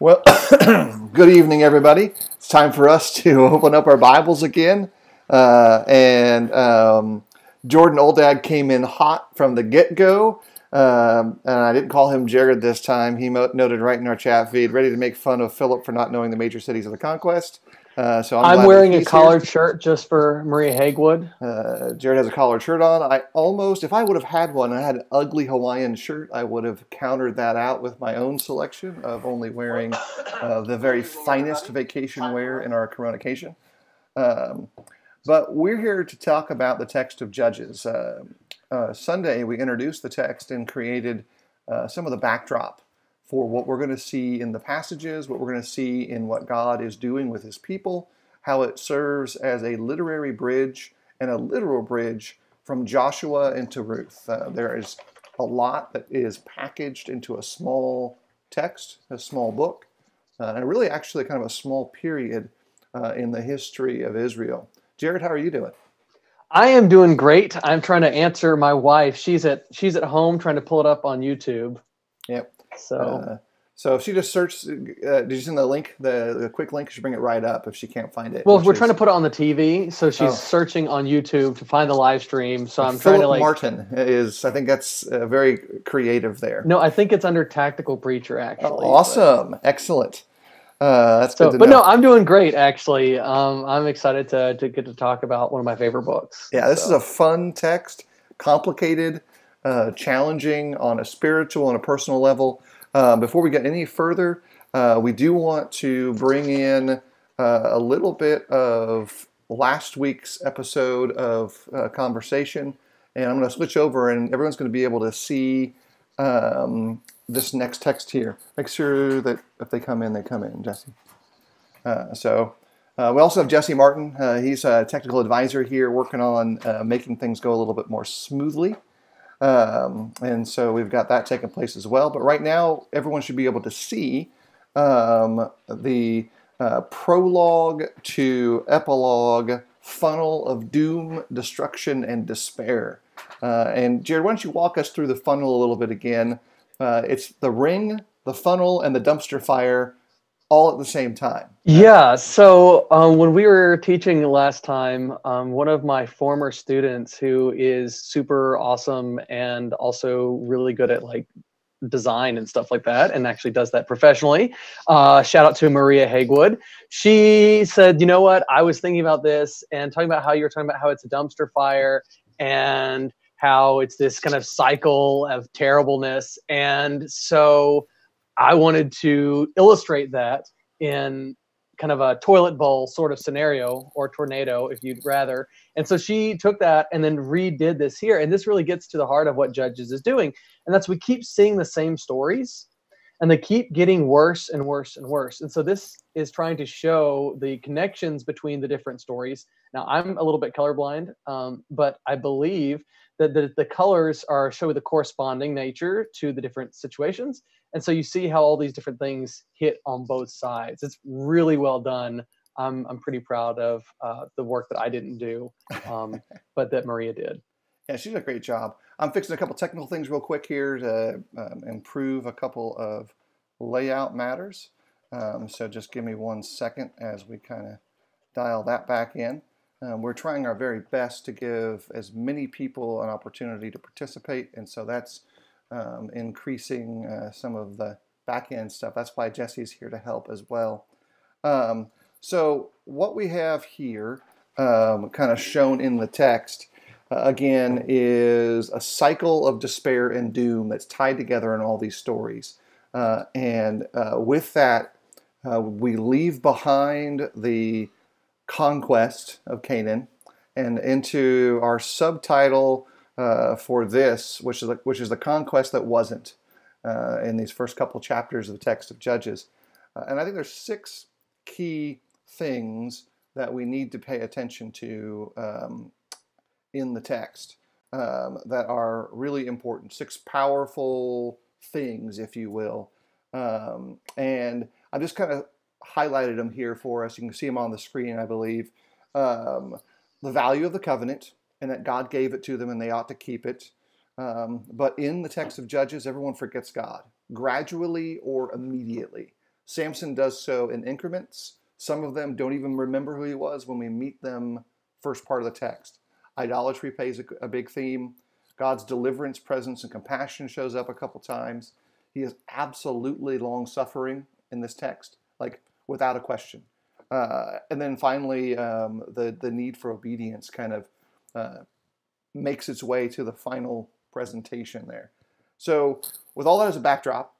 Well, good evening, everybody. It's time for us to open up our Bibles again. Uh, and um, Jordan Oldad came in hot from the get go. Um, and I didn't call him Jared this time. He noted right in our chat feed, ready to make fun of Philip for not knowing the major cities of the conquest. Uh, so I'm, I'm, wearing a collared here. shirt just for Maria Hagwood. Uh, Jared has a collared shirt on. I almost, if I would have had one I had an ugly Hawaiian shirt, I would have countered that out with my own selection of only wearing uh, the very finest vacation wear in our Coronication. Um, but we're here to talk about the text of Judges. Uh, uh, Sunday, we introduced the text and created uh, some of the backdrop for what we're going to see in the passages, what we're going to see in what God is doing with his people, how it serves as a literary bridge and a literal bridge from Joshua into Ruth. Uh, there is a lot that is packaged into a small text, a small book, uh, and really actually kind of a small period uh, in the history of Israel. Jared, how are you doing? I am doing great. I'm trying to answer my wife. She's at she's at home trying to pull it up on YouTube. Yep. So Uh, so if she just searched, uh, did you send the link, the, the quick link? She bring it right up if she can't find it. well, we're is trying to put it on the TV, so she's Oh. searching on YouTube to find the live stream. So I'm Philip trying to like Martin is. I think that's uh, very creative there. No, I think it's under Tactical Preacher actually. Oh, but- awesome, excellent. Uh, that's So, good but know. no, I'm doing great actually. Um, I'm excited to to get to talk about one of my favorite books. Yeah, this So- is a fun text, complicated, uh, challenging on a spiritual and a personal level. Uh, before we get any further, uh, we do want to bring in uh, a little bit of last week's episode of uh, conversation, and I'm going to switch over, and everyone's going to be able to see um, this next text here. Make sure that if they come in, they come in, Jesse. Uh, so. Uh, we also have Jesse Martin. Uh, he's a technical advisor here working on uh, making things go a little bit more smoothly. Um, and so we've got that taking place as well. But right now, everyone should be able to see um, the uh, prologue to epilogue funnel of doom, destruction, and despair. Uh, and Jared, why don't you walk us through the funnel a little bit again? Uh, it's the ring, the funnel, and the dumpster fire all at the same time. Yeah. So um, when we were teaching last time, um, one of my former students who is super awesome and also really good at like design and stuff like that, and actually does that professionally. Uh, shout out to Maria Hagwood. She said, "You know what? I was thinking about this and talking about how you were talking about how it's a dumpster fire and." How it's this kind of cycle of terribleness. And so I wanted to illustrate that in kind of a toilet bowl sort of scenario or tornado, if you'd rather. And so she took that and then redid this here. And this really gets to the heart of what Judges is doing. And that's we keep seeing the same stories and they keep getting worse and worse and worse. And so this is trying to show the connections between the different stories. Now, I'm a little bit colorblind, um, but I believe that the, the colors are show the corresponding nature to the different situations and so you see how all these different things hit on both sides it's really well done i'm, I'm pretty proud of uh, the work that i didn't do um, but that maria did Yeah, she did a great job. I'm fixing a couple technical things real quick here to um, improve a couple of layout matters. Um, so just give me one second as we kind of dial that back in. Um, we're trying our very best to give as many people an opportunity to participate, and so that's um, increasing uh, some of the back end stuff. That's why Jesse's here to help as well. Um, so what we have here, um, kind of shown in the text, uh, again, is a cycle of despair and doom that's tied together in all these stories. Uh, and uh, with that, uh, we leave behind the conquest of Canaan and into our subtitle uh, for this, which is, the, which is the conquest that wasn't uh, in these first couple chapters of the text of Judges. Uh, and I think there's six key things that we need to pay attention to um, in the text um, that are really important. Six powerful things, if you will. Um, and I just kind of highlighted them here for us. You can see them on the screen, I believe. Um, the value of the covenant, and that God gave it to them and they ought to keep it. Um, but in the text of Judges, everyone forgets God, gradually or immediately. Samson does so in increments. Some of them don't even remember who he was when we meet them first part of the text. Idolatry plays a, a big theme. God's deliverance, presence, and compassion shows up a couple times. He is absolutely long suffering in this text, like without a question. Uh, and then finally, um, the the need for obedience kind of makes its way to the final presentation there. So, with all that as a backdrop,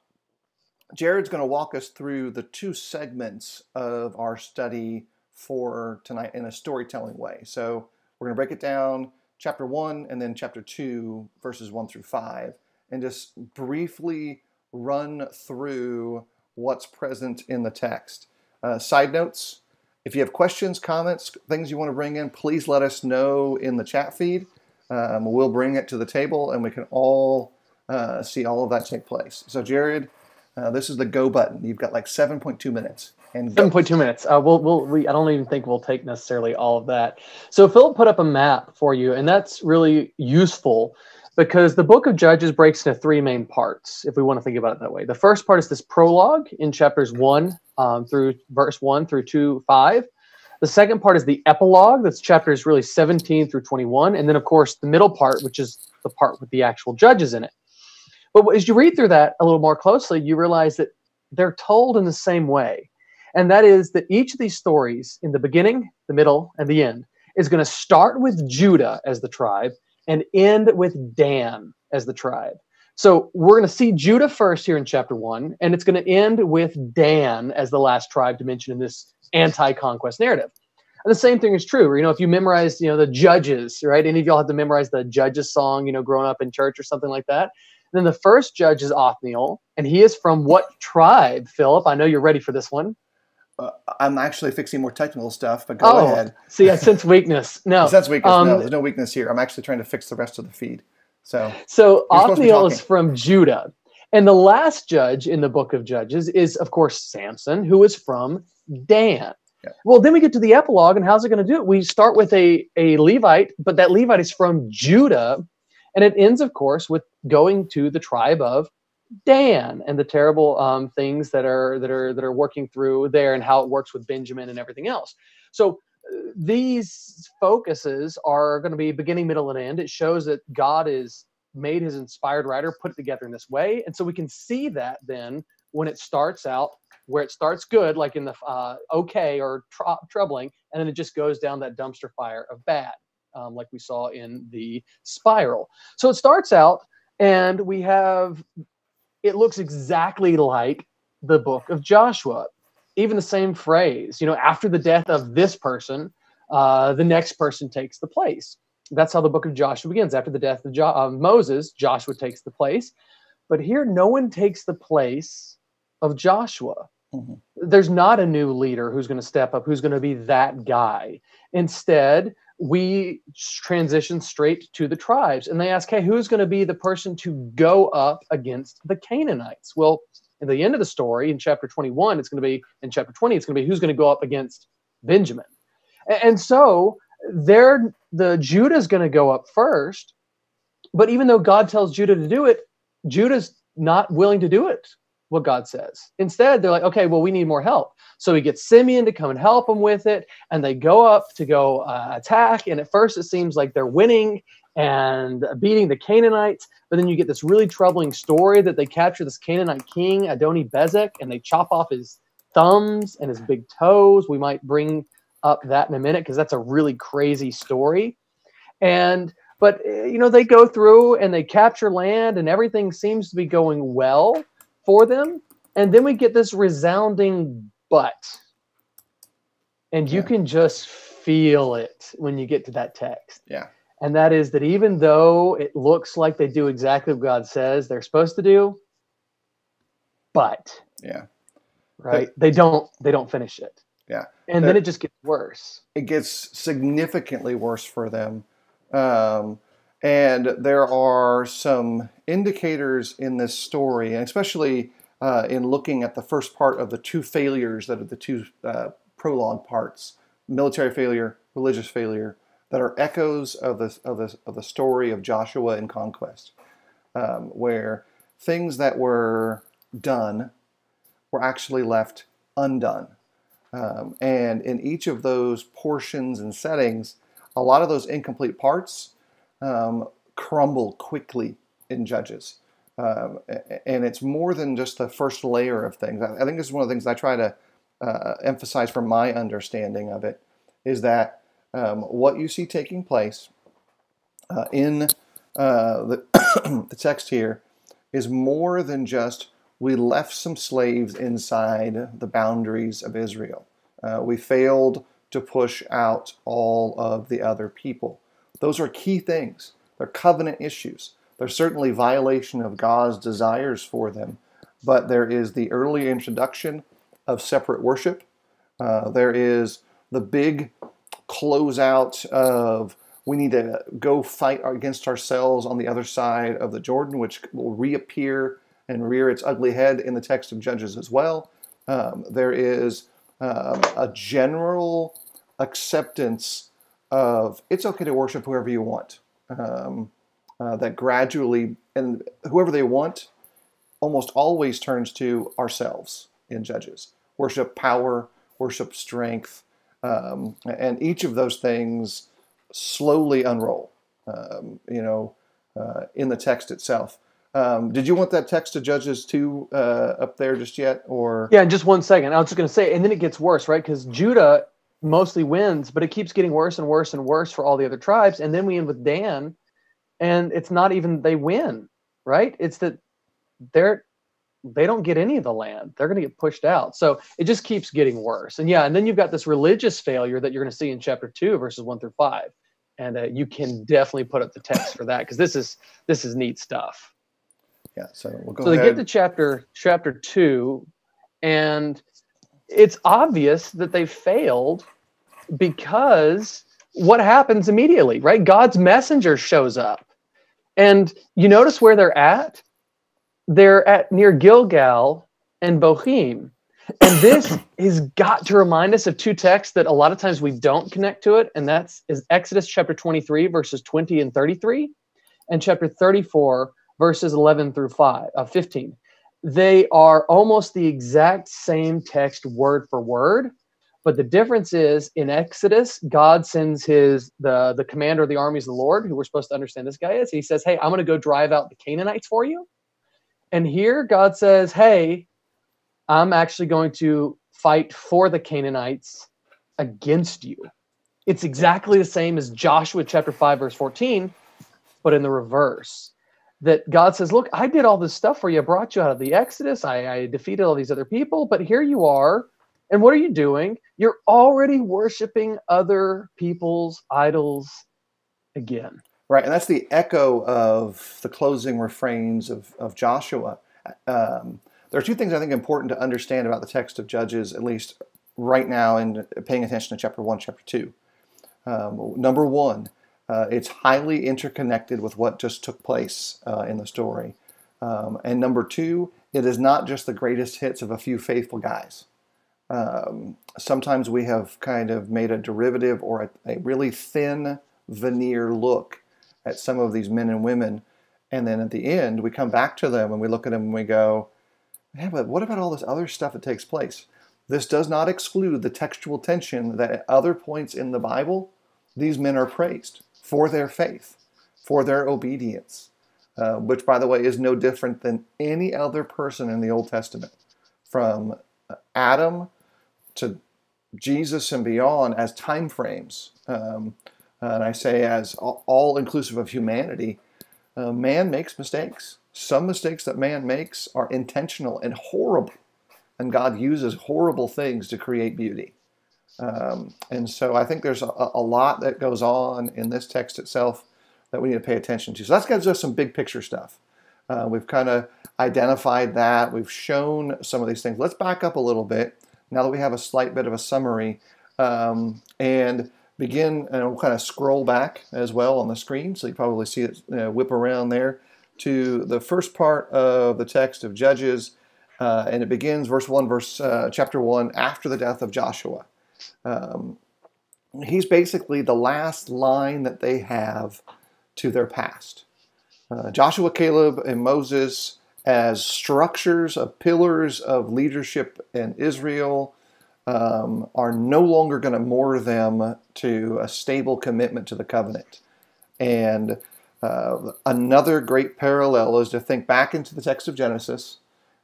Jared's going to walk us through the two segments of our study for tonight in a storytelling way. So, we're going to break it down chapter 1 and then chapter 2, verses 1 through 5, and just briefly run through what's present in the text. Uh, side notes if you have questions, comments, things you want to bring in, please let us know in the chat feed. Um, we'll bring it to the table and we can all uh, see all of that take place. So, Jared, uh, this is the go button. You've got like 7.2 minutes. And Seven point two minutes. Uh, we'll, we'll, we, I don't even think we'll take necessarily all of that. So Philip put up a map for you, and that's really useful because the book of Judges breaks into three main parts, if we want to think about it that way. The first part is this prologue in chapters one um, through verse one through two five. The second part is the epilogue. That's chapters really 17 through 21. And then, of course, the middle part, which is the part with the actual judges in it. But as you read through that a little more closely, you realize that they're told in the same way. And that is that each of these stories, in the beginning, the middle, and the end, is going to start with Judah as the tribe and end with Dan as the tribe. So we're going to see Judah first here in chapter one, and it's going to end with Dan as the last tribe to mention in this anti-conquest narrative. And the same thing is true. You know, if you memorize, you know, the Judges, right? Any of y'all have to memorize the Judges song, you know, growing up in church or something like that. And then the first judge is Othniel, and he is from what tribe, Philip? I know you're ready for this one. Uh, I'm actually fixing more technical stuff, but go oh, ahead. See, I sense weakness. No, sense weakness. Um, no, there's no weakness here. I'm actually trying to fix the rest of the feed. So, so Othniel is from Judah, and the last judge in the book of Judges is, of course, Samson, who is from Dan. Yeah. Well, then we get to the epilogue, and how's it going to do it? We start with a a Levite, but that Levite is from Judah, and it ends, of course, with going to the tribe of Dan and the terrible um, things that are that are that are working through there and how it works with Benjamin and everything else. So uh, these focuses are going to be beginning, middle, and end. It shows that God is made his inspired writer put it together in this way, and so we can see that then when it starts out where it starts good, like in the uh, okay or tr- troubling, and then it just goes down that dumpster fire of bad, um, like we saw in the spiral. So it starts out, and we have it looks exactly like the book of Joshua. Even the same phrase, you know, after the death of this person, uh, the next person takes the place. That's how the book of Joshua begins. After the death of jo- uh, Moses, Joshua takes the place. But here, no one takes the place of Joshua. Mm-hmm. There's not a new leader who's going to step up, who's going to be that guy. Instead, we transition straight to the tribes and they ask, hey, who's going to be the person to go up against the Canaanites? Well, at the end of the story in chapter 21, it's going to be, in chapter 20, it's going to be who's going to go up against Benjamin. And, so there, the Judah's going to go up first. But even though God tells Judah to do it, Judah's not willing to do it what God says. Instead, they're like, okay, well, we need more help. So he gets Simeon to come and help him with it, and they go up to go uh, attack. And at first, it seems like they're winning and beating the Canaanites, but then you get this really troubling story that they capture this Canaanite king, Adoni Bezek, and they chop off his thumbs and his big toes. We might bring up that in a minute because that's a really crazy story. And but you know they go through and they capture land and everything seems to be going well for them. And then we get this resounding but. And you yeah. can just feel it when you get to that text. Yeah. And that is that even though it looks like they do exactly what God says they're supposed to do, but yeah. Right? But, they don't they don't finish it. Yeah. And then it just gets worse. It gets significantly worse for them. Um, and there are some indicators in this story, and especially uh, in looking at the first part of the two failures that are the two uh, prologue parts military failure, religious failure that are echoes of the, of the, of the story of Joshua and conquest, um, where things that were done were actually left undone. Um, and in each of those portions and settings, a lot of those incomplete parts um, crumble quickly in Judges. Um, and it's more than just the first layer of things. I, think this is one of the things I try to uh, emphasize from my understanding of it is that um, what you see taking place uh, in uh, the, the text here is more than just we left some slaves inside the boundaries of Israel. Uh, we failed to push out all of the other people. Those are key things. They're covenant issues. They're certainly violation of God's desires for them, but there is the early introduction of separate worship. Uh, there is the big closeout of we need to go fight against ourselves on the other side of the Jordan, which will reappear and rear its ugly head in the text of Judges as well. Um, there is um, a general acceptance of it's okay to worship whoever you want. Um, uh, that gradually, and whoever they want, almost always turns to ourselves in Judges. Worship power, worship strength, um, and each of those things slowly unroll. Um, you know, uh, in the text itself. Um, did you want that text to Judges 2 uh, up there just yet, or? Yeah, just one second. I was just going to say, and then it gets worse, right? Because Judah mostly wins, but it keeps getting worse and worse and worse for all the other tribes. And then we end with Dan, and it's not even they win, right? It's that they're they don't get any of the land. They're going to get pushed out. So it just keeps getting worse. And yeah, and then you've got this religious failure that you're going to see in chapter two, verses one through five, and uh, you can definitely put up the text for that because this is this is neat stuff. Yeah. So we'll go. So ahead. they get to chapter chapter two, and it's obvious that they failed because what happens immediately, right? God's messenger shows up. And you notice where they're at? They're at near Gilgal and Bochim. And this has got to remind us of two texts that a lot of times we don't connect to it, and that's is Exodus chapter 23, verses 20 and 33, and chapter 34, verses 11 through 5, uh, 15. They are almost the exact same text word for word, but the difference is in Exodus, God sends his the the commander of the armies of the Lord, who we're supposed to understand this guy is. He says, "Hey, I'm going to go drive out the Canaanites for you." And here God says, "Hey, I'm actually going to fight for the Canaanites against you." It's exactly the same as Joshua chapter 5 verse 14, but in the reverse. That God says, "Look, I did all this stuff for you. I brought you out of the Exodus. I, I defeated all these other people, but here you are and what are you doing? You're already worshiping other people's idols again. Right, and that's the echo of the closing refrains of, of Joshua. Um, there are two things I think important to understand about the text of Judges, at least right now, and paying attention to chapter 1, chapter 2. Um, number one, uh, it's highly interconnected with what just took place uh, in the story. Um, and number two, it is not just the greatest hits of a few faithful guys um, sometimes we have kind of made a derivative or a, a, really thin veneer look at some of these men and women. And then at the end, we come back to them and we look at them and we go, yeah, but what about all this other stuff that takes place? This does not exclude the textual tension that at other points in the Bible, these men are praised for their faith, for their obedience, uh, which, by the way, is no different than any other person in the Old Testament, from Adam to Jesus and beyond as time frames. Um, and I say as all inclusive of humanity, uh, man makes mistakes. Some mistakes that man makes are intentional and horrible, and God uses horrible things to create beauty. Um, and so I think there's a, a, lot that goes on in this text itself that we need to pay attention to. So that's gives us some big picture stuff. Uh, we've kind of identified that. We've shown some of these things. Let's back up a little bit now that we have a slight bit of a summary um, and begin and we'll kind of scroll back as well on the screen so you probably see it you know, whip around there to the first part of the text of Judges uh, and it begins verse 1 verse uh, chapter 1 after the death of Joshua um, he's basically the last line that they have to their past uh, Joshua Caleb and Moses as structures of pillars of leadership in Israel um, are no longer going to moor them to a stable commitment to the covenant. And uh, another great parallel is to think back into the text of Genesis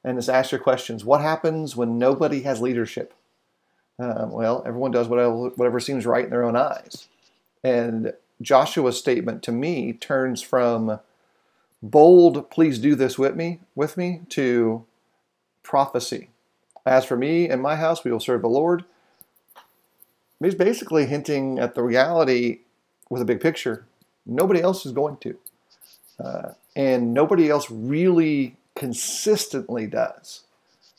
and just ask your questions. What happens when nobody has leadership? Um, well, everyone does whatever, whatever seems right in their own eyes. And Joshua's statement to me turns from bold, please do this with me, with me, to prophecy. As for me and my house, we will serve the Lord. He's basically hinting at the reality with a big picture. Nobody else is going to. Uh, and nobody else really consistently does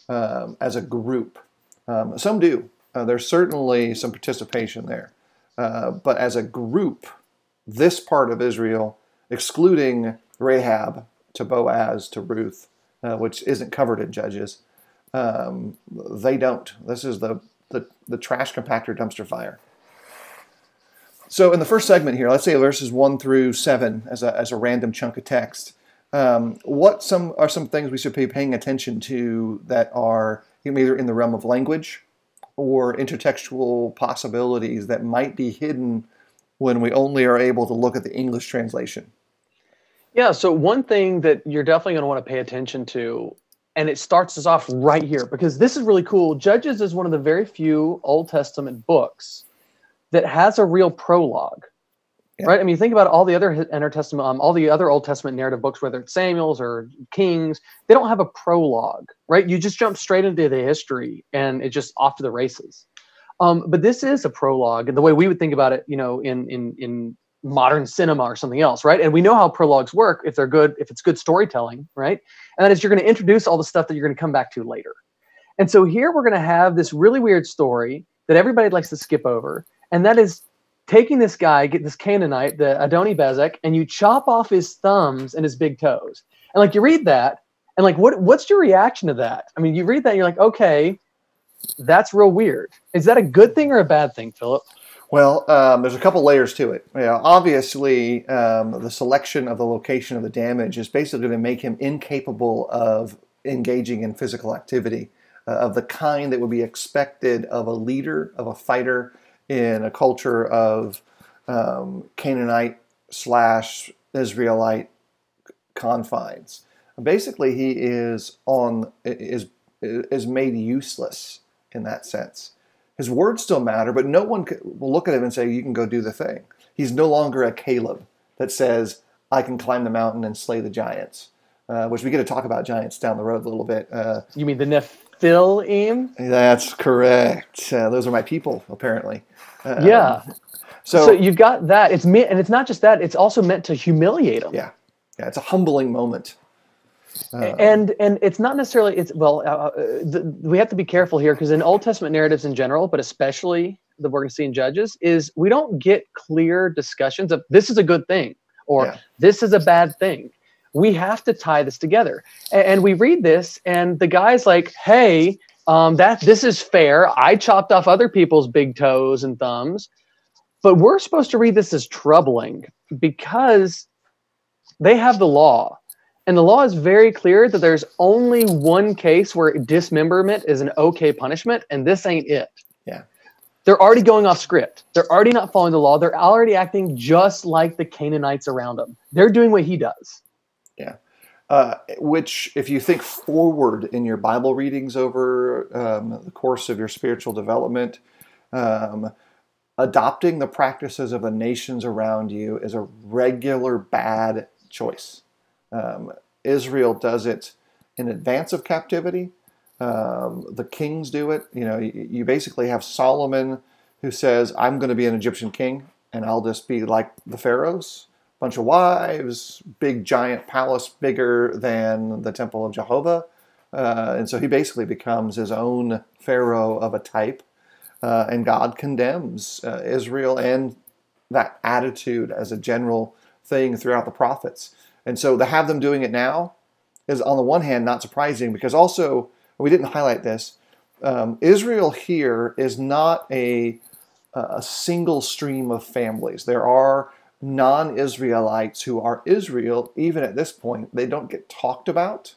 um, as a group. Um, some do. Uh, there's certainly some participation there. Uh, but as a group, this part of Israel, excluding Rahab to Boaz to Ruth, uh, which isn't covered in Judges, um, they don't. This is the, the, the trash compactor dumpster fire. So in the first segment here, let's say verses 1 through 7 as a, as a random chunk of text. Um, what some are some things we should be paying attention to that are either in the realm of language or intertextual possibilities that might be hidden when we only are able to look at the English translation? Yeah, so one thing that you're definitely going to want to pay attention to, and it starts us off right here because this is really cool. Judges is one of the very few Old Testament books that has a real prologue. Yeah. Right. I mean, think about all the other intertestament, um, all the other Old Testament narrative books, whether it's Samuel's or Kings, they don't have a prologue, right? You just jump straight into the history, and it's just off to the races. Um, but this is a prologue, and the way we would think about it, you know, in in in modern cinema or something else, right? And we know how prologues work if they're good, if it's good storytelling, right? And that is you're going to introduce all the stuff that you're going to come back to later. And so here we're going to have this really weird story that everybody likes to skip over, and that is taking this guy, get this Canaanite, the Adoni Bezek, and you chop off his thumbs and his big toes. And like you read that, and like what what's your reaction to that? I mean, you read that, and you're like, okay, that's real weird. Is that a good thing or a bad thing, Philip? Well, um, there's a couple layers to it. You know, obviously, um, the selection of the location of the damage is basically going to make him incapable of engaging in physical activity uh, of the kind that would be expected of a leader, of a fighter in a culture of um, Canaanite slash Israelite confines. Basically, he is on is is made useless in that sense. His words still matter, but no one will look at him and say, You can go do the thing. He's no longer a Caleb that says, I can climb the mountain and slay the giants, uh, which we get to talk about giants down the road a little bit. Uh, you mean the Nephilim? That's correct. Uh, those are my people, apparently. Uh, yeah. So, so, you've got that. It's meant, and it's not just that. It's also meant to humiliate them. Yeah. Yeah. It's a humbling moment. Uh, and and it's not necessarily it's well uh, uh the, we have to be careful here because in old testament narratives in general but especially the we're going to see in judges is we don't get clear discussions of this is a good thing or yeah. this is a bad thing we have to tie this together and, and we read this and the guy's like hey um, that this is fair i chopped off other people's big toes and thumbs but we're supposed to read this as troubling because they have the law and the law is very clear that there's only one case where dismemberment is an okay punishment, and this ain't it. Yeah. They're already going off script. They're already not following the law. They're already acting just like the Canaanites around them. They're doing what he does. Uh, which, if you think forward in your Bible readings over um, the course of your spiritual development, um, adopting the practices of the nations around you is a regular bad choice. Um, Israel does it in advance of captivity. Um, the kings do it. You know, you, you, basically have Solomon who says, "I'm going to be an Egyptian king, and I'll just be like the pharaohs, bunch of wives, big giant palace bigger than the temple of Jehovah." Uh, and so he basically becomes his own pharaoh of a type, uh, and God condemns uh, Israel and that attitude as a general thing throughout the prophets. And so to have them doing it now is, on the one hand, not surprising because also, we didn't highlight this, um, Israel here is not a, a single stream of families. There are non Israelites who are Israel, even at this point. They don't get talked about.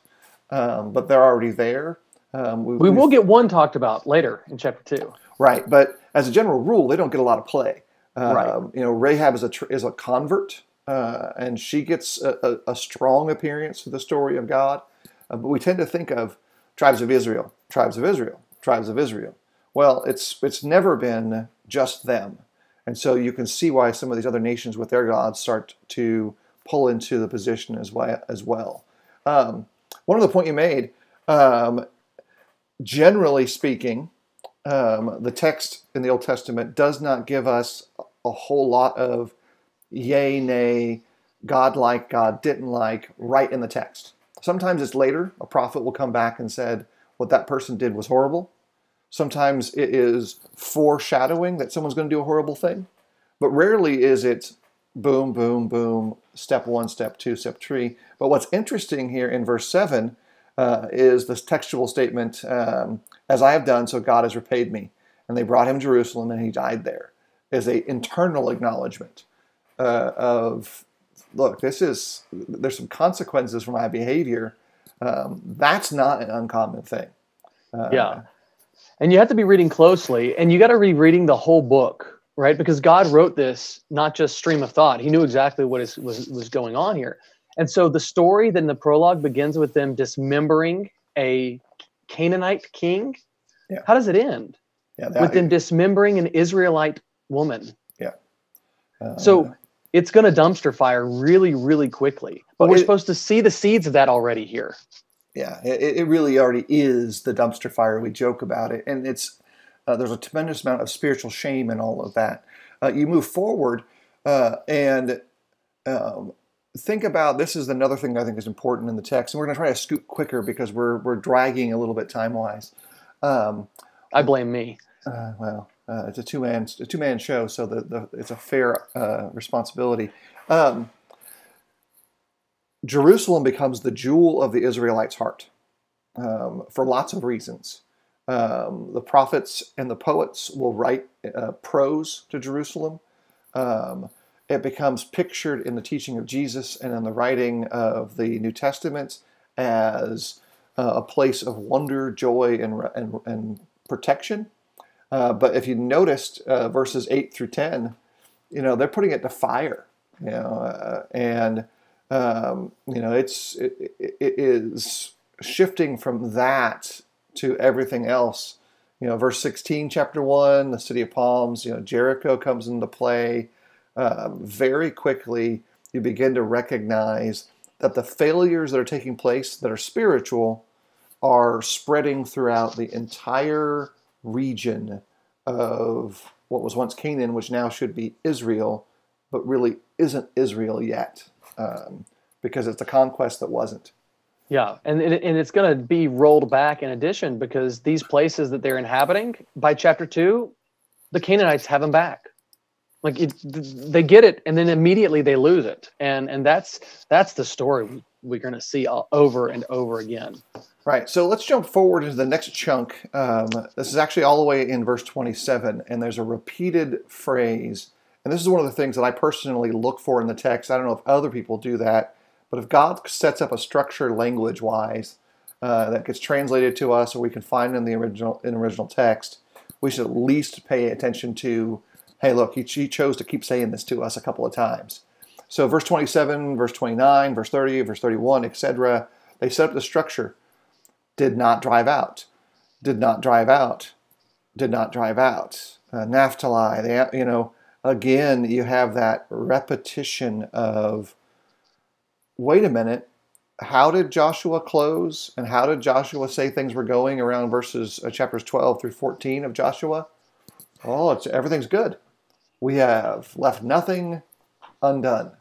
um, but they're already there. Um, we, we will get one talked about later in chapter two. Right, but as a general rule, they don't get a lot of play. right. Um, you know, Rahab is a is a convert, uh, and she gets a, a, a, strong appearance to the story of God. Uh, but we tend to think of tribes of Israel, tribes of Israel, tribes of Israel. Well, it's it's never been just them, and so you can see why some of these other nations with their gods start to pull into the position as well. As well. Um, one of the point you made, um, generally speaking, um, the text in the Old Testament does not give us a whole lot of yay, nay, God like, God didn't like, right in the text. Sometimes it's later. A prophet will come back and said what that person did was horrible. Sometimes it is foreshadowing that someone's going to do a horrible thing. But rarely is it boom, boom, boom, step one, step two, step three. But what's interesting here in verse 7 uh, is this textual statement, um, as I have done, so God has repaid me. And they brought him Jerusalem and he died there, is a internal acknowledgement uh, of, look, this is, there's some consequences for my behavior. Um, that's not an uncommon thing. Uh, yeah. And you have to be reading closely and you got to be reading the whole book, right? Because God wrote this not just stream of thought. He knew exactly what is, was, was going on here. And so the story then the prologue begins with them dismembering a Canaanite king. Yeah. How does it end? Yeah, with them dismembering an Israelite woman. Yeah. Uh, so it's going to dumpster fire really, really quickly. But we're it, supposed to see the seeds of that already here. Yeah, it, it really already is the dumpster fire. We joke about it, and it's uh, there's a tremendous amount of spiritual shame in all of that. Uh, you move forward, uh, and um, think about this is another thing I think is important in the text, and we're going to try to scoot quicker because we're we're dragging a little bit time wise. Um, I blame me. Uh, well, uh, it's a two man a two man show, so the, the it's a fair uh, responsibility. Um, Jerusalem becomes the jewel of the Israelites' heart um, for lots of reasons. Um, the prophets and the poets will write uh, prose to Jerusalem. Um, it becomes pictured in the teaching of Jesus and in the writing of the New Testament as uh, a place of wonder, joy, and, and, and protection. Uh, but if you noticed uh, verses 8 through 10, you know, they're putting it to fire, you know, uh, and, um, you know, it's, it, it is shifting from that to everything else. You know, verse 16, chapter 1, the city of palms, you know, Jericho comes into play um, very quickly you begin to recognize that the failures that are taking place that are spiritual are spreading throughout the entire region of what was once Canaan, which now should be Israel, but really isn't Israel yet um, because it's a conquest that wasn't. Yeah, and and it's going to be rolled back in addition because these places that they're inhabiting by chapter two, the Canaanites have them back. Like it, they get it and then immediately they lose it. And and that's that's the story we're going to see over and over again. Right so let's jump forward into the next chunk. Um, this is actually all the way in verse 27 and there's a repeated phrase and this is one of the things that i personally look for in the text i don't know if other people do that but if god sets up a structure language wise uh, that gets translated to us or we can find in the original in original text we should at least pay attention to hey, look, he, he chose to keep saying this to us a couple of times. So verse 27, verse 29, verse 30, verse 31, etc., they set up the structure. Did not drive out. Did not drive out. Did not drive out. Uh, Naphtali, they, you know, again, you have that repetition of, wait a minute, how did Joshua close and how did Joshua say things were going around verses uh, chapters 12 through 14 of Joshua? Oh, it's everything's good we have left nothing undone,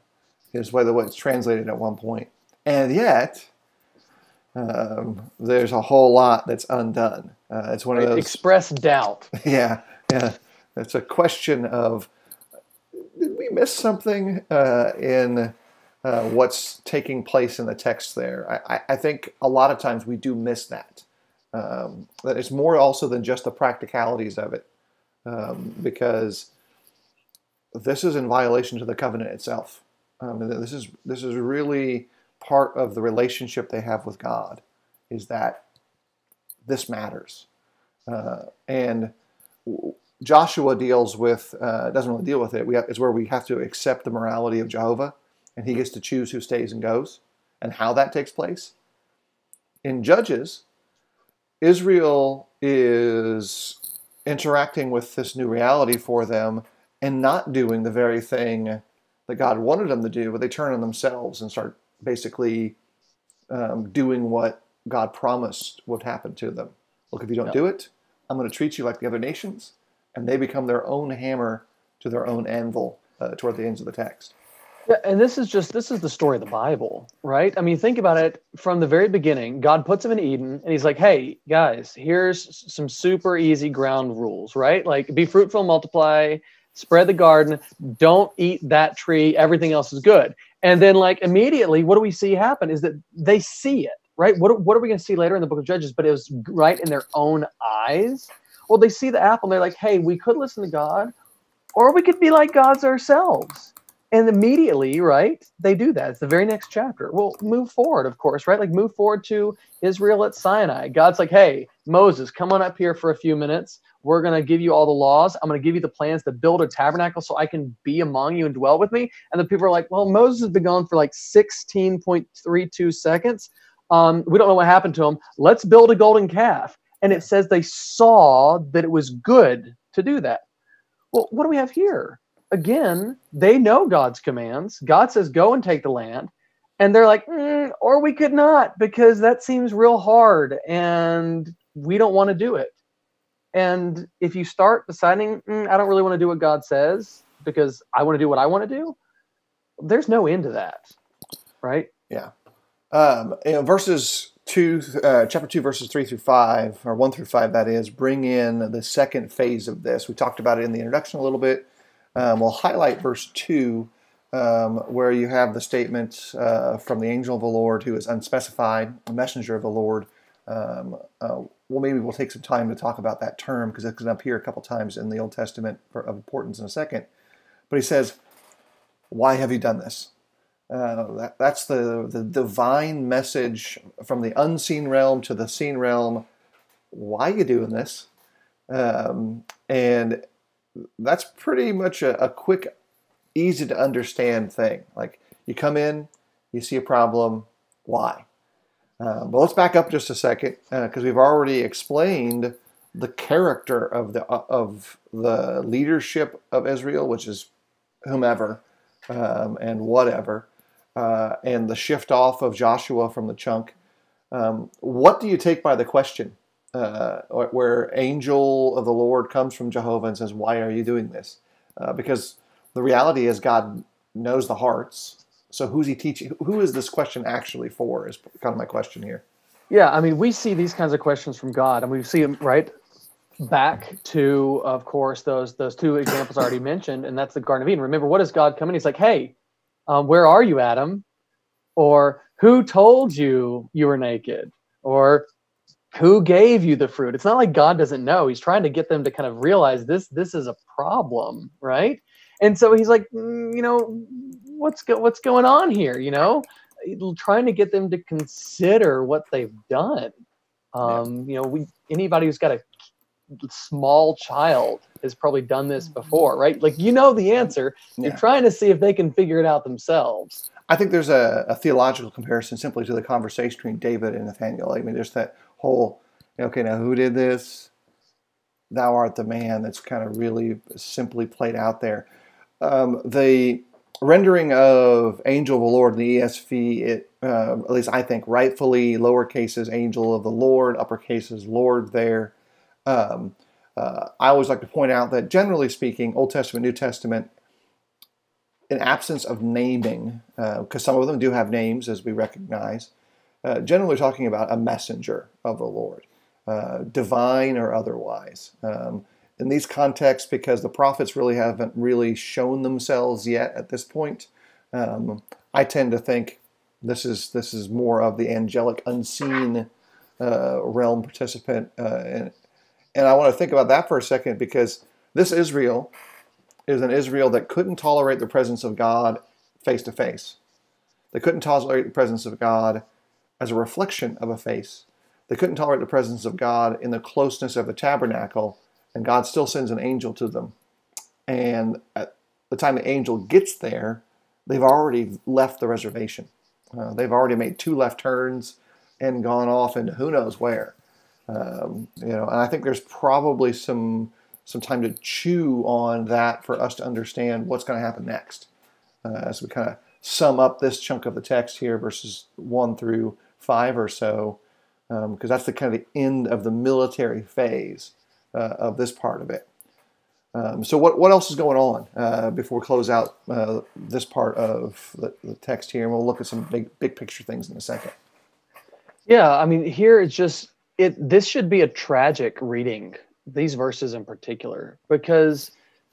is the way it's translated at one point. And yet, um, there's a whole lot that's undone. Uh, it's one of those. Express doubt. Yeah, yeah. It's a question of did we miss something uh, in uh, what's taking place in the text there? I, I, think a lot of times we do miss that. Um, that it's more also than just the practicalities of it, um, because this is in violation to the covenant itself. Um, this is this is really part of the relationship they have with God, is that this matters. Uh, and Joshua deals with, uh, doesn't really deal with it. We have, it's where we have to accept the morality of Jehovah, and he gets to choose who stays and goes and how that takes place. In Judges, Israel is interacting with this new reality for them and not doing the very thing that God wanted them to do, but they turn on themselves and start basically um, doing what God promised would happen to them. Look, if you don't do it, I'm going to treat you like the other nations. And they become their own hammer to their own anvil uh, toward the ends of the text. Yeah, and this is just this is the story of the Bible, right? I mean, think about it from the very beginning. God puts them in Eden and he's like, "Hey, guys, here's some super easy ground rules, right? Like be fruitful, multiply, spread the garden, don't eat that tree, everything else is good." And then like immediately what do we see happen is that they see it, right? What what are we going to see later in the book of Judges, but it was right in their own eyes. Well, they see the apple and they're like, "Hey, we could listen to God or we could be like gods ourselves." and immediately right they do that. It's the very next chapter. Well move forward of course right? Like move forward to israel at sinai. God's like hey moses come on up here for a few minutes. We're going to give you all the laws. I'm going to give you the plans to build a tabernacle so i can be among you and dwell with me. And the people are like well moses has been gone for like 16.32 seconds. Um, we don't know what happened to him. Let's build a golden calf and it says they saw that it was good to do that well what do we have here again, they know God's commands. God says, go and take the land. And they're like, mm, or we could not because that seems real hard and we don't want to do it. And if you start deciding, mm, I don't really want to do what God says because I want to do what I want to do, there's no end to that. Right? Yeah. Um, you know, verses two, uh, chapter two, verses three through five, or one through five, that is, bring in the second phase of this. We talked about it in the introduction a little bit um, we'll highlight verse 2, um, where you have the statement uh, from the angel of the Lord who is unspecified, messenger of the Lord. Um, uh, well, maybe we'll take some time to talk about that term because it's going to appear a couple times in the Old Testament for, of importance in a second. But he says, Why have you done this? Uh, that, that's the, the divine message from the unseen realm to the seen realm. Why are you doing this? Um, and that's pretty much a, a quick, easy to understand thing. Like you come in, you see a problem, why? Uh, but let's back up just a second because uh, we've already explained the character of the uh, of the leadership of Israel, which is whomever um, and whatever, uh, and the shift off of Joshua from the chunk. Um, what do you take by the question? uh, where angel of the Lord comes from Jehovah and says, "Why are you doing this?" Uh, because the reality is God knows the hearts. So who's he teaching? Who is this question actually for? Is kind of my question here. Yeah, I mean, we see these kinds of questions from God, and we see them right back to, of course, those those two examples I already mentioned, and that's the Garden of Eden. Remember, what does God come in? He's like, "Hey, um, where are you, Adam?" Or who told you you were naked? Or who gave you the fruit it's not like god doesn't know he's trying to get them to kind of realize this this is a problem right and so he's like mm, you know what's go- what's going on here you know trying to get them to consider what they've done um, yeah. you know we anybody who's got a small child has probably done this before right like you know the answer yeah. you're trying to see if they can figure it out themselves I think there's a, a, theological comparison simply to the conversation between David and Nathaniel. I mean, there's that whole, okay, now who did this? Thou art the man. That's kind of really simply played out there. Um, the rendering of angel of the Lord in the ESV, it, uh, at least I think rightfully, lower cases angel of the Lord, upper cases Lord there. Um, uh, I always like to point out that generally speaking, Old Testament, New Testament, in absence of naming, because uh, some of them do have names as we recognize, uh, generally talking about a messenger of the Lord, uh, divine or otherwise. Um, in these contexts, because the prophets really haven't really shown themselves yet at this point, um, I tend to think this is this is more of the angelic unseen uh, realm participant, uh, and and I want to think about that for a second because this Israel is an Israel that couldn't tolerate the presence of God face to face. They couldn't tolerate the presence of God as a reflection of a face. They couldn't tolerate the presence of God in the closeness of the tabernacle, and God still sends an angel to them. And at the time the angel gets there, they've already left the reservation. Uh, they've already made two left turns and gone off into who knows where. Um, you know, and I think there's probably some some time to chew on that for us to understand what's going to happen next uh, as we kind of sum up this chunk of the text here, verses one through five or so, because um, that's the kind of the end of the military phase uh, of this part of it. Um, so what, what else is going on uh, before we close out uh, this part of the, the, text here, and we'll look at some big big picture things in a second. Yeah, I mean here it's just it. This should be a tragic reading these verses in particular because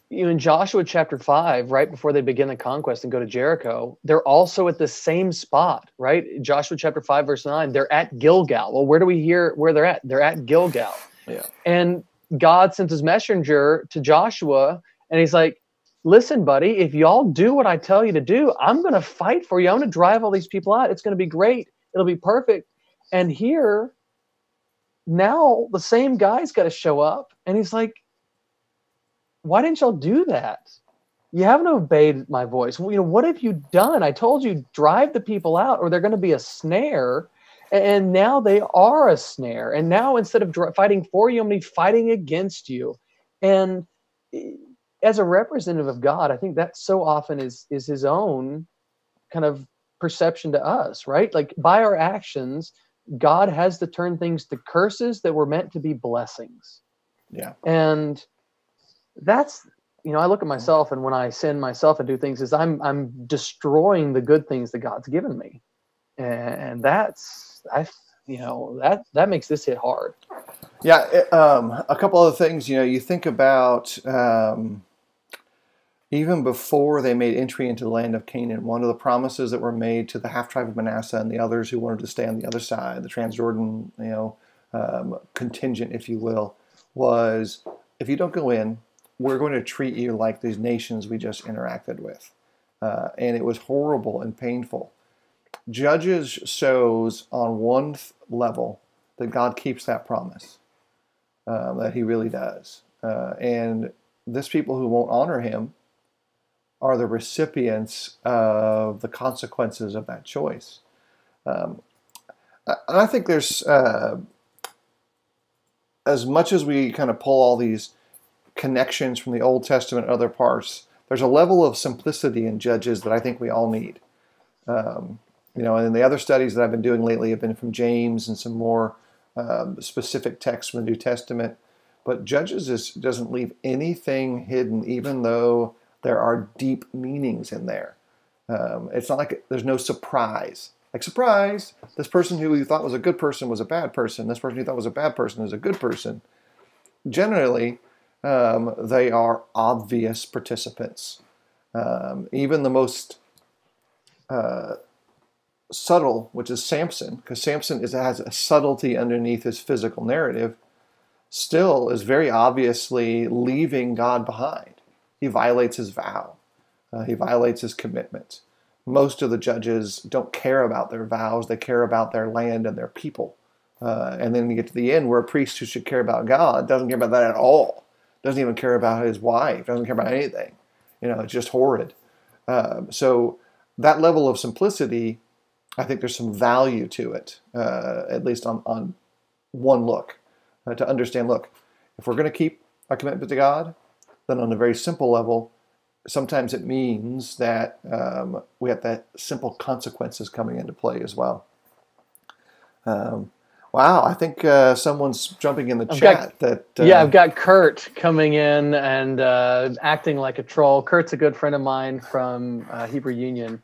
you know in Joshua chapter five, right before they begin the conquest and go to Jericho, they're also at the same spot, right? Joshua chapter five verse nine, they're at Gilgal. Well, where do we hear where they're at? They're at Gilgal. Yeah. And God sent his messenger to Joshua and he's like, listen, buddy, if y'all do what I tell you to do, I'm going to fight for you. I'm going to drive all these people out. It's going to be great. It'll be perfect. And here, now the same guy's got to show up. And he's like, why didn't y'all do that? You haven't obeyed my voice. Well, you know, what have you done? I told you, drive the people out or they're going to be a snare and now they are a snare and now instead of fighting for you i'm going to be fighting against you and eh, as a representative of god i think that so often is is his own kind of perception to us right like by our actions god has to turn things to curses that were meant to be blessings yeah and that's you know i look at myself and when i sin myself and do things is i'm i'm destroying the good things that god's given me and that's I, you know, that that makes this hit hard. Yeah, it, um, a couple other things. You know, you think about um, even before they made entry into the land of Canaan, one of the promises that were made to the half tribe of Manasseh and the others who wanted to stay on the other side, the Transjordan, you know, um, contingent, if you will, was if you don't go in, we're going to treat you like these nations we just interacted with. Uh, and it was horrible and painful. Judges shows on one level that God keeps that promise, um, that He really does. Uh, and this people who won't honor Him are the recipients of the consequences of that choice. Um, and I think there's, uh, as much as we kind of pull all these connections from the Old Testament and other parts, there's a level of simplicity in Judges that I think we all need. Um, you know, and the other studies that I've been doing lately have been from James and some more um, specific texts from the New Testament. But Judges is, doesn't leave anything hidden, even though there are deep meanings in there. Um, it's not like there's no surprise. Like, surprise, this person who you thought was a good person was a bad person. This person you thought was a bad person is a good person. Generally, um, they are obvious participants. Um, even the most uh, subtle, which is Samson, because Samson is, has a subtlety underneath his physical narrative, still is very obviously leaving God behind. He violates his vow, uh, he violates his commitment. Most of the judges don't care about their vows, they care about their land and their people. Uh, and then you get to the end where a priest who should care about God doesn't care about that at all, doesn't even care about his wife, doesn't care about anything. You know, it's just horrid. Um, so that level of simplicity I think there's some value to it, uh, at least on, on one look, uh, to understand look, if we're going to keep our commitment to God, then on a very simple level, sometimes it means that um, we have that simple consequences coming into play as well. Um, wow, I think uh, someone's jumping in the I've chat. Got, that uh, yeah, I've got Kurt coming in and uh, acting like a troll. Kurt's a good friend of mine from uh, Hebrew Union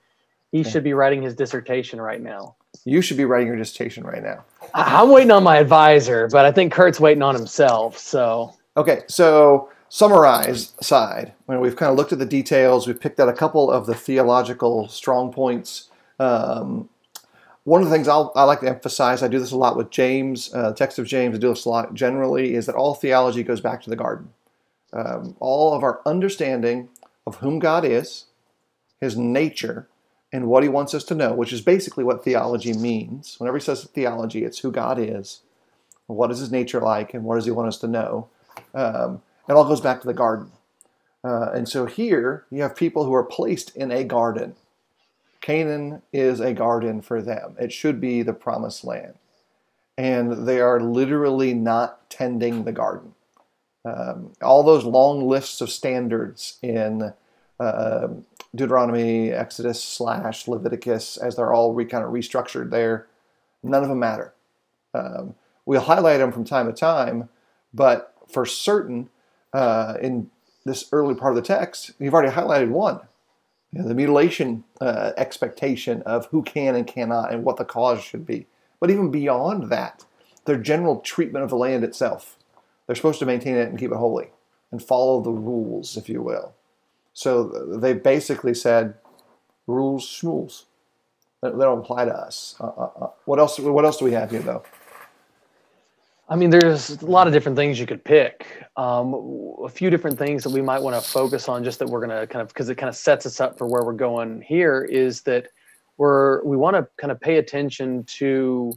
he okay. should be writing his dissertation right now. You should be writing your dissertation right now. I'm waiting on my advisor, but I think Kurt's waiting on himself. So okay, so summarize side when we've kind of looked at the details, we've picked out a couple of the theological strong points. Um, one of the things I'll, i like to emphasize, I do this a lot with James, uh, the text of James, I do this a lot generally, is that all theology goes back to the garden. Um, all of our understanding of whom God is, his nature, and what he wants us to know, which is basically what theology means. Whenever he says theology, it's who God is. What is his nature like, and what does he want us to know? Um, it all goes back to the garden. Uh, and so here you have people who are placed in a garden. Canaan is a garden for them. It should be the promised land. And they are literally not tending the garden. Um, all those long lists of standards in uh, Deuteronomy, Exodus, slash Leviticus, as they're all re, kind of restructured there, none of them matter. Um, we'll highlight them from time to time, but for certain, uh, in this early part of the text, you've already highlighted one you know, the mutilation uh, expectation of who can and cannot and what the cause should be. But even beyond that, their general treatment of the land itself. They're supposed to maintain it and keep it holy and follow the rules, if you will. So they basically said, rules, schmools. They don't apply to us. Uh, uh, uh, what else? What else do we have here, though? I mean, there's a lot of different things you could pick. Um, a few different things that we might want to focus on, just that we're going to kind of because it kind of sets us up for where we're going here, is that we're we want to kind of pay attention to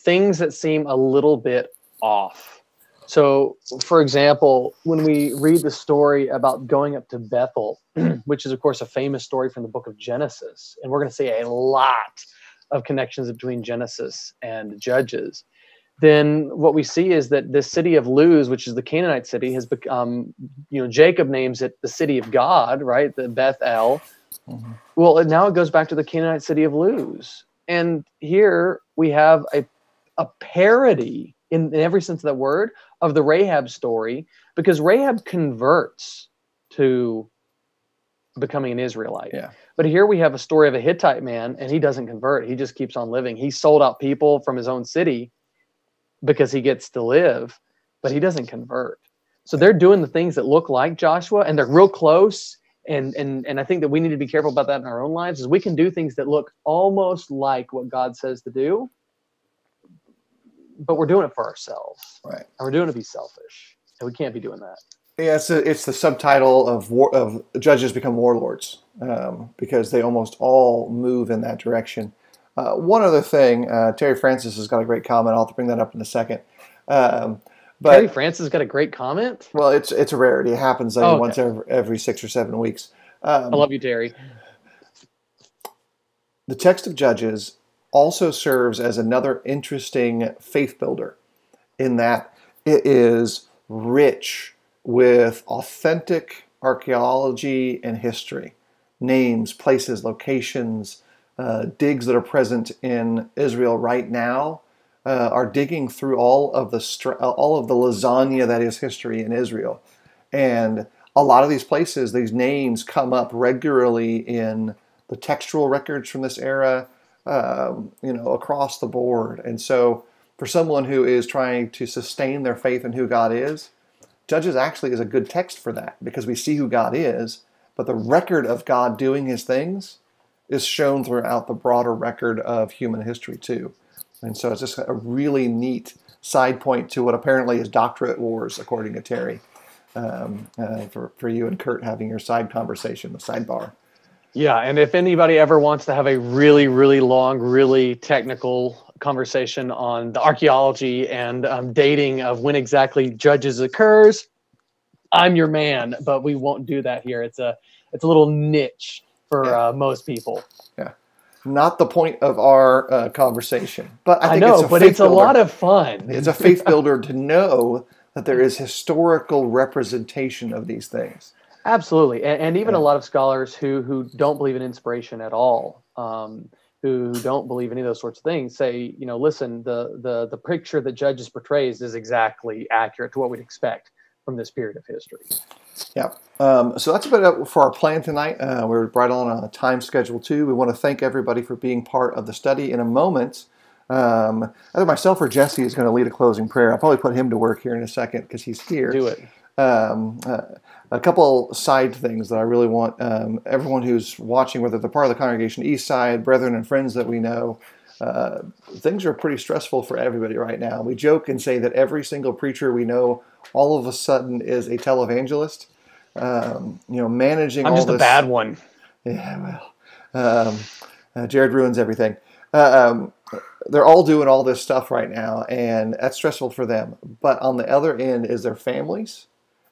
things that seem a little bit off. So, for example, when we read the story about going up to Bethel, which is of course a famous story from the book of Genesis, and we're going to see a lot of connections between Genesis and Judges then what we see is that this city of Luz, which is the Canaanite city, has become, you know, Jacob names it the city of God, right? The Beth El. Mm-hmm. Well, now it goes back to the Canaanite city of Luz. And here we have a, a parody in, in every sense of that word of the Rahab story because Rahab converts to becoming an Israelite. Yeah. But here we have a story of a Hittite man and he doesn't convert. He just keeps on living. He sold out people from his own city because he gets to live, but he doesn't convert. So they're doing the things that look like Joshua and they're real close. And, and, and I think that we need to be careful about that in our own lives is we can do things that look almost like what God says to do, but we're doing it for ourselves. Right. And we're doing it to be selfish. And we can't be doing that. Yeah, it's, a, it's the subtitle of war, of judges become warlords um, because they almost all move in that direction. Uh, one other thing, uh, Terry Francis has got a great comment. I'll have to bring that up in a second. Um, but, Terry Francis got a great comment. Well, it's it's a rarity. It happens like oh, okay. once every, every six or seven weeks. Um, I love you, Terry. The text of Judges also serves as another interesting faith builder, in that it is rich with authentic archaeology and history, names, places, locations uh, digs that are present in Israel right now uh, are digging through all of the str- all of the lasagna that is history in Israel, and a lot of these places, these names come up regularly in the textual records from this era, um, you know, across the board. And so, for someone who is trying to sustain their faith in who God is, Judges actually is a good text for that because we see who God is, but the record of God doing His things is shown throughout the broader record of human history too. And so it's just a really neat side point to what apparently is doctorate wars, according to Terry, um, uh, for, for you and Kurt having your side conversation, the sidebar. Yeah, and if anybody ever wants to have a really, really long, really technical conversation on the archaeology and um, dating of when exactly judges occurs, I'm your man. But we won't do that here. It's a it's a little niche for yeah. uh, most people. Yeah, not the point of our uh, conversation, but I, I know, it's but it's builder. a lot of fun. It's a faith builder to know that there is historical representation of these things. Absolutely, and, and even yeah. a lot of scholars who who don't believe in inspiration at all. Um, who don't believe any of those sorts of things say, you know, listen, the the the picture that Judges portrays is exactly accurate to what we'd expect from this period of history. Yeah. Um, so that's about it for our plan tonight. Uh, we're right on a time schedule too. We want to thank everybody for being part of the study. In a moment, um, either myself or Jesse is going to lead a closing prayer. I'll probably put him to work here in a second because he's here. Do it. Um, uh, a couple side things that I really want um, everyone who's watching, whether they're part of the congregation, East Side, brethren and friends that we know, uh, things are pretty stressful for everybody right now. We joke and say that every single preacher we know all of a sudden is a televangelist. Um, you know, managing. I'm just this, a bad one. Yeah, well, um, uh, Jared ruins everything. Uh, um, they're all doing all this stuff right now, and that's stressful for them. But on the other end is their families,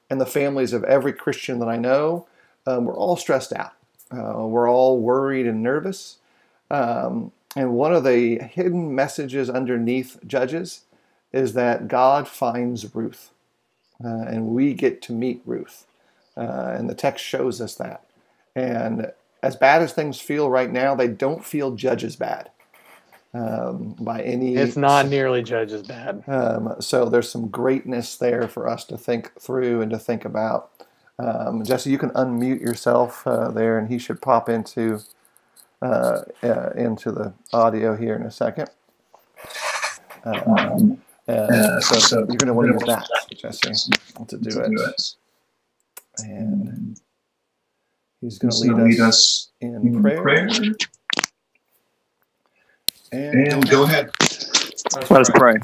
and the families of every Christian that I know. Um, we're all stressed out. Uh, we're all worried and nervous. Um, and one of the hidden messages underneath Judges is that God finds Ruth, uh, and we get to meet Ruth. Uh, and the text shows us that. And as bad as things feel right now, they don't feel Judges bad um, by any. It's not nearly Judges bad. Um, so there's some greatness there for us to think through and to think about. Um, Jesse, you can unmute yourself uh, there, and he should pop into uh, uh, into the audio here in a second. Um, uh, so, so, you're going to want to use that, Jesse, to do it. And he's going to lead, lead us in, in prayer. prayer. And, and go ahead. Let us pray.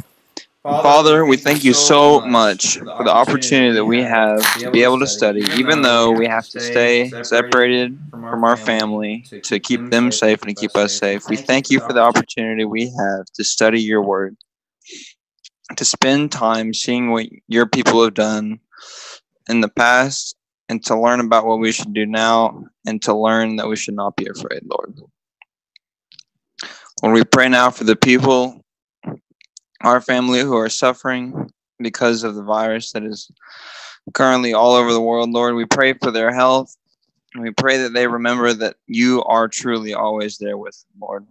Father, we thank you so much for the opportunity that we have to be able to study, even though we have to stay separated from our family to keep them safe and to keep us safe. We thank you for the opportunity we have to study your word, to spend time seeing what your people have done in the past, and to learn about what we should do now, and to learn that we should not be afraid, Lord. When we pray now for the people our family who are suffering because of the virus that is currently all over the world. Lord, we pray for their health. We pray that they remember that you are truly always there with them, Lord.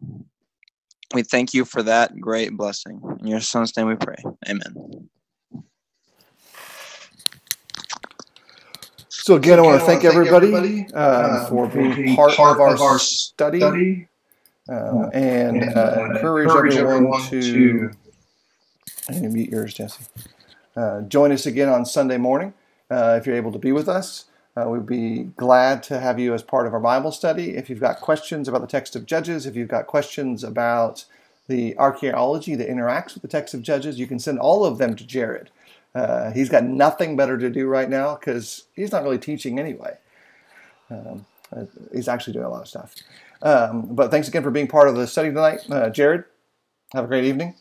We thank you for that great blessing. In your son's name we pray. Amen. So again, I want to thank everybody uh, uh, for being part, part of our study, study. Uh, and uh, encourage, encourage everyone, everyone to mute yours, Jesse. Uh, join us again on Sunday morning uh, if you're able to be with us. Uh, we'd be glad to have you as part of our Bible study. If you've got questions about the text of Judges, if you've got questions about the archaeology that interacts with the text of Judges, you can send all of them to Jared. Uh, he's got nothing better to do right now because he's not really teaching anyway. Um, uh, he's actually doing a lot of stuff. Um, but thanks again for being part of the study tonight. Uh, Jared, have a great evening.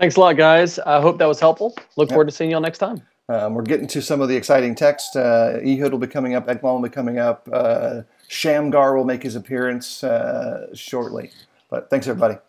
Thanks a lot, guys. I hope that was helpful. Look yep. forward to seeing y'all next time. Um, we're getting to some of the exciting text. Uh, Ehud will be coming up. Ekmal will be coming up. Uh, Shamgar will make his appearance uh, shortly. But thanks, everybody.